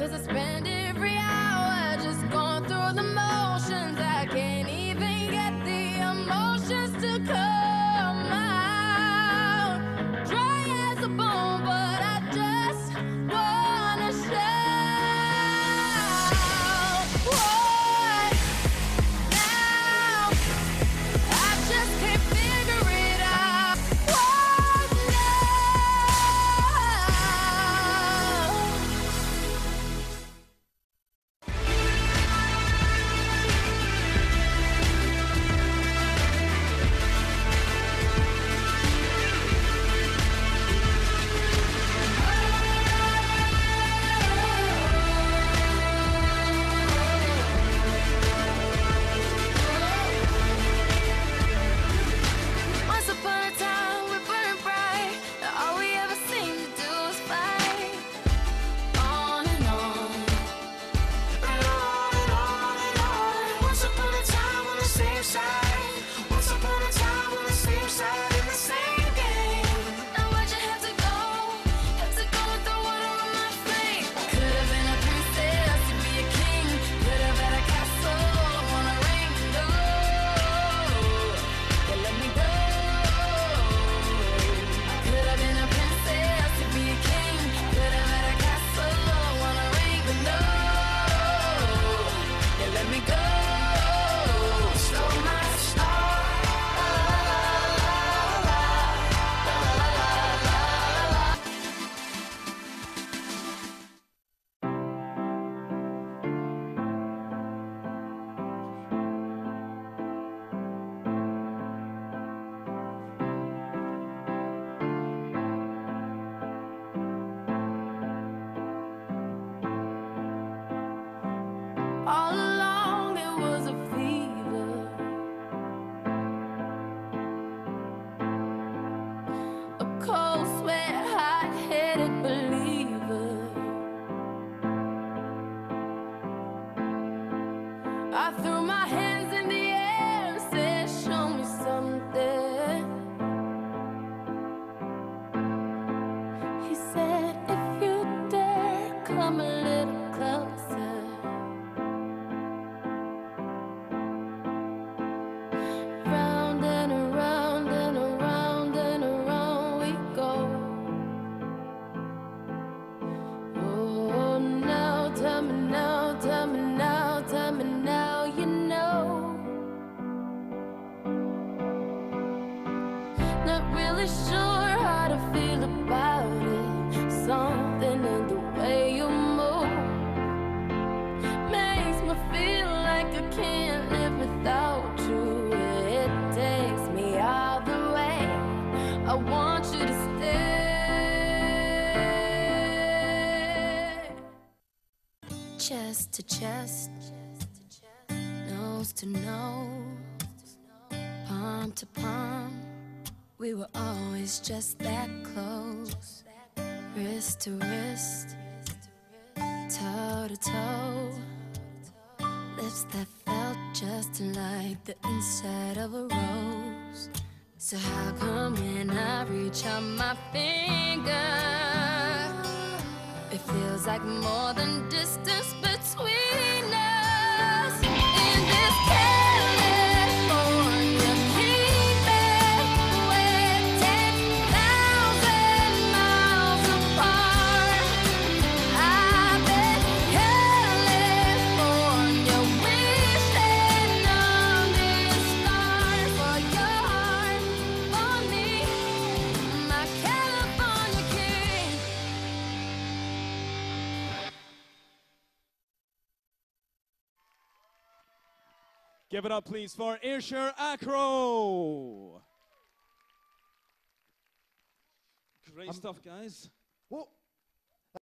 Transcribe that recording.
Cause I spend every hour just going through the motions. Chest to chest, chest to chest, nose to nose, palm to palm. We were always just that close, wrist to wrist, toe to toe. Lips that felt just like the inside of a rose. So how come when I reach out my finger, it feels like more than distance Give it up, please, for Ayrshire Acro. Great um, stuff, guys. Well,